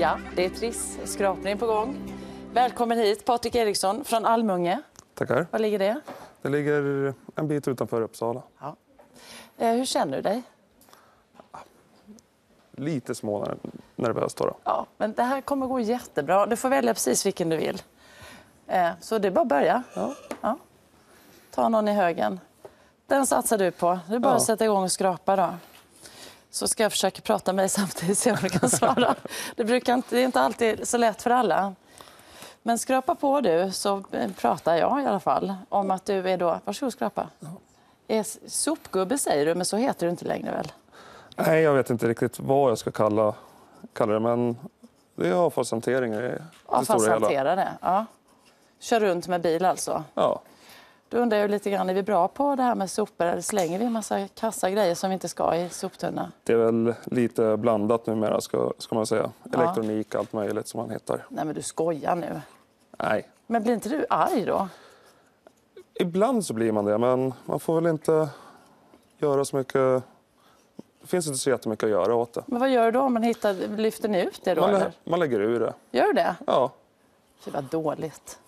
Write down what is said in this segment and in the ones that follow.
Ja, det är trisskrapning på gång. Välkommen hit, Patrik Eriksson från Almunge. Tackar. Var ligger det? Det ligger en bit utanför Uppsala. Ja. Eh, hur känner du dig? Lite smånervös då. Ja, men det här kommer gå jättebra. Du får välja precis vilken du vill. Eh, så det är bara att börja. Ja. Ja. Ta någon i högen. Den satsar du på. Är bara Ja. sätta igång och skrapa då. Så ska jag försöka prata med dig samtidigt så jag kan svara. Det, brukar inte, det är inte alltid så lätt för alla. Men skrapa på du så eh, pratar jag i alla fall om att du är då... Varsågod skrapa. S- sopgubbe säger du, men så heter du inte längre väl? Nej, jag vet inte riktigt vad jag ska kalla, kalla det, men det är avfallshantering i det stora hela. Avfallshanterare. Ja. Kör runt med bil alltså. Ja. Då undrar jag lite grann, är vi bra på det här med sopor eller slänger vi en massa kassa grejer som vi inte ska i soptunna? Det är väl lite blandat numera, ska, ska man säga. Elektronik, allt möjligt som man hittar. Nej men du skojar nu. Nej, Men blir inte du arg då? ibland så blir man det, men man får väl inte göra så mycket. Det finns inte så jättemycket att göra åt det. Men vad gör du då om man hittar, lyfter ni ut det då Man, eller? man lägger ur det. Gör du det? Ja, Fy vad dåligt.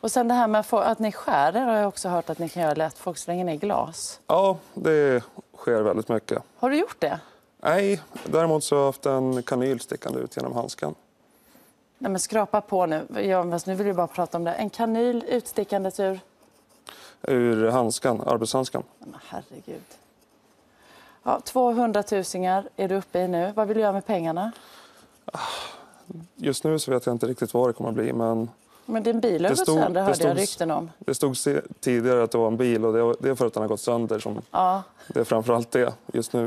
Och sen det här med att ni skär er har jag också hört att ni kan göra lätt. Folk slänger ner glas. ja det sker väldigt mycket. Har du gjort det? Nej, däremot så har jag haft en kanyl stickande ut genom handsken. Nej men skrapa på nu. Ja, fast nu vill jag bara prata om det. En kanyl utstickandes ur... Ur handskan, arbetshandskan. Men herregud. Ja, 200 000 är du uppe i nu. Vad vill du göra med pengarna? Just nu så vet jag inte riktigt vad det kommer att bli, men Men din bil har gått stod- sönder det hörde jag stod- rykten om. det stod tidigare att det var en bil och det det är för att den har gått sönder. Som, Ja. det är framför allt det just nu.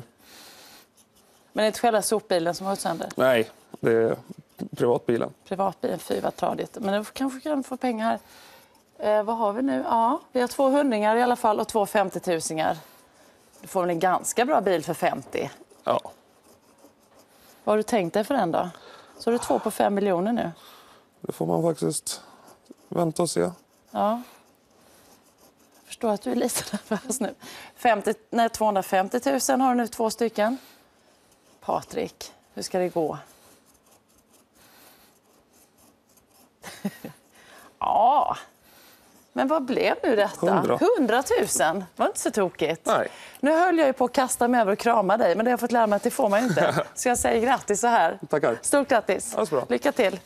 Men det är inte själva sopbilen som har gått sönder? Nej, det är privatbilen. Privatbilen, fy vad tradigt. Men du kanske kan få pengar. Eh, vad har vi nu? Ja, vi har två hundringar i alla fall och två 50 tusingar. Du får väl en ganska bra bil för 50. Ja, Vad har du tänkt dig för den då? Så har du två på fem miljoner nu. det får man faktiskt vänta och se. Ja. Jag förstår att du är lite nervös nu. 50, nej, 250 000 har du nu två stycken. Patrik, hur ska det gå? ja, men vad blev nu detta? Hundra. 100 000. var inte så tokigt. Nej. Nu höll jag ju på att kasta mig över och krama dig, men det har jag fått lära mig att det får man inte. Så jag säger grattis så här. Tackar. Stort grattis. Lycka till.